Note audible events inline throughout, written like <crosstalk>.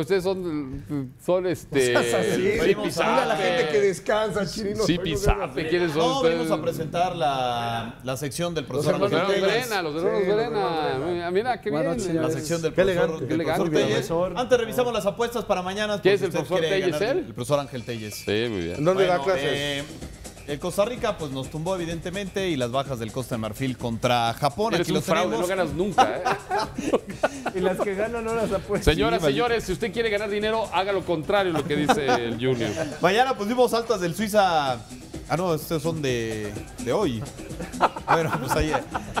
ustedes son, son este. <laughs> sí, Venimos a- la gente que descansa, Chirino. Sí, Pisape, ¿quiénes son No, venimos ustedes? a presentar la, la sección del profesor Los hermanos Ángel Telles. Verena, los hermanos Sí, los Verena. Mira, qué Buenas bien. noches, La sección del qué profesor, elegante, del qué profesor elegante, Telles. Antes revisamos las apuestas para mañana. ¿Quién es el profesor Telles, él? El profesor Ángel Telles. Sí, muy bien. ¿En dónde da clases? El Costa Rica pues nos tumbó evidentemente y las bajas del Costa de Marfil contra Japón. Eres Aquí un lo fraude, tenemos. no ganas nunca. ¿eh? <laughs> Y las que ganan no las apuestas. Señoras, señores, si usted quiere ganar dinero, haga lo contrario de lo que dice el Junior. Mañana pusimos altas del Suiza. Ah, no, estos son de, de hoy. Bueno, pues ahí,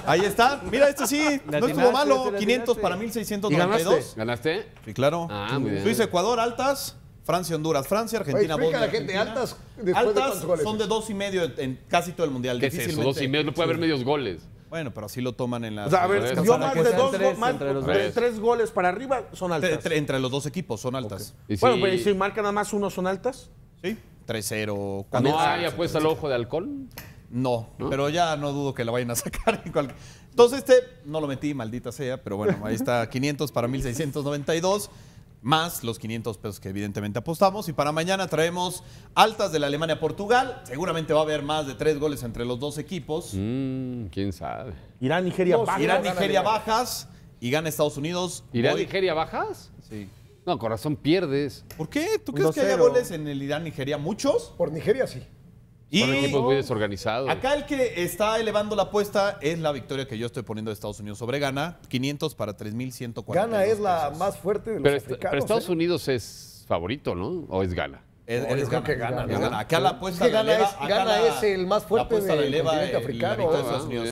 ahí está. Mira, este sí, no estuvo malo. te la 500 atinaste. para ¿Y 1692. ganaste? ¿Ganaste? Sí, claro. Ah, muy bien. Suiza, Ecuador, altas. Francia, Honduras, Francia, Argentina, Oye, Bosnia, la gente, Argentina. altas de Altas son de dos y medio en casi todo el mundial. ¿Qué es eso? Dos y medio, no puede haber medios goles. Bueno, pero así lo toman en la. O sea, a ver, Para más de dos tres go- más entre los tres goles para arriba son altas. entre los dos equipos son altas. Y Bueno, si- pues si marcan nada más uno son altas. Sí. 3-0. ¿No 4-0. hay apuesta al ojo de halcón? No, pero ya no dudo que la vayan a sacar. en cual- Entonces este no lo metí, maldita sea, pero bueno, ahí está <laughs> 500 para 1692, más los 500 pesos que evidentemente apostamos. Y para mañana traemos altas de la Alemania-Portugal. Seguramente va a haber más de tres goles entre los dos equipos. Mm, ¿Quién sabe? Irán, Nigeria, baja. Irán, gana Nigeria Alemania. bajas y gana Estados Unidos. ¿Irán, Voy- Nigeria bajas? Sí. No, corazón, pierdes. ¿Por qué? ¿Tú crees que 1-0. haya goles en el Irán-Nigeria? ¿Muchos? Por Nigeria sí. Y Son equipos muy desorganizados. Acá el que está elevando la apuesta es la victoria que yo estoy poniendo de Estados Unidos sobre Ghana, 500 para 3.140. Gana es la más fuerte de los pero, est- africanos. pero Estados ¿eh? Unidos es favorito, ¿no? ¿O es Gana? Es, No, eres yo creo Ghana, que Ghana, es ¿no? Ghana. Acá la apuesta Es que la Ghana eleva- es- acá Ghana la- es el más fuerte del continente africano, de ¿eh? Estados Unidos.